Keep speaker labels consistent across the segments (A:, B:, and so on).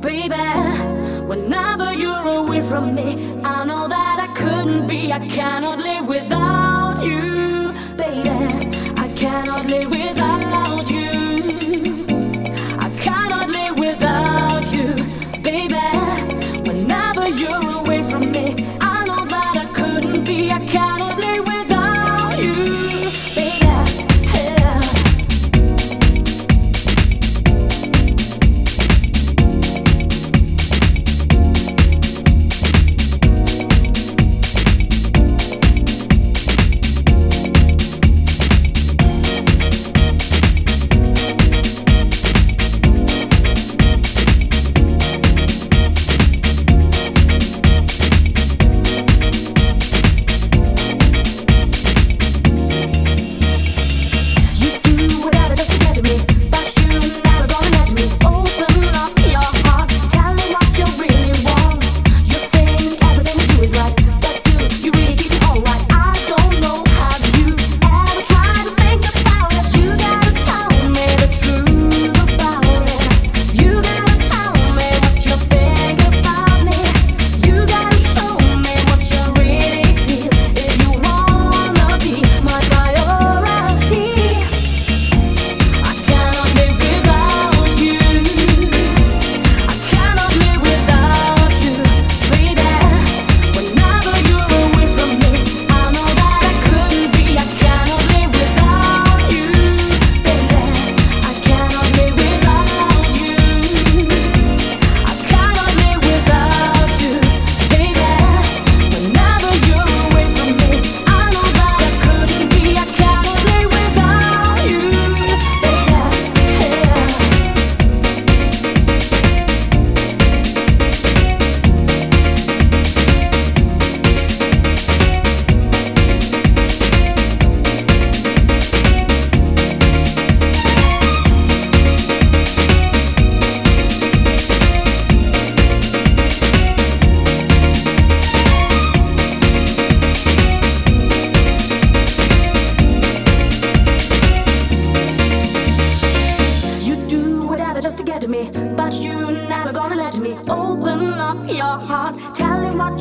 A: baby. Whenever you're away from me, I know that I couldn't be, I cannot live without you.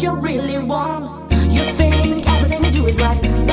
A: you really want. You think everything you do is right.